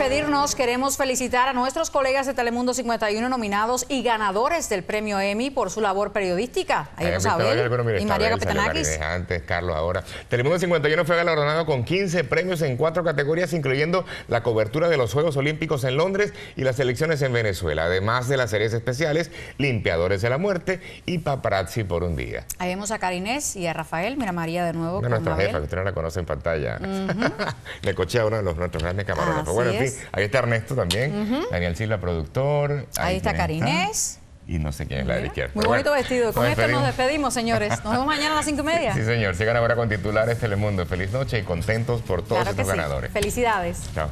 despedirnos, queremos felicitar a nuestros colegas de Telemundo 51 nominados y ganadores del premio Emmy por su labor periodística. Ahí vamos a ver. y María Capetanakis. Antes, Carlos, ahora. Telemundo 51 fue galardonado con 15 premios en cuatro categorías, incluyendo la cobertura de los Juegos Olímpicos en Londres y las elecciones en Venezuela, además de las series especiales Limpiadores de la Muerte y Paparazzi por un día. Ahí vemos a Karinés y a Rafael. Mira María de nuevo. nuestra jefa, que usted no la conoce en pantalla. Le coché a uno de los nuestros grandes camarógrafos. bueno, en fin, ahí está Ernesto también. Daniel Silva, productor. Ahí, está Karinés. y no sé quién es la de la izquierda. Muy bonito vestido. Con esto nos despedimos, señores. Nos vemos mañana a las cinco y media. Sí, señor. Sigan ahora con titulares Telemundo. Feliz noche y contentos por todos estos ganadores. Felicidades. Chao.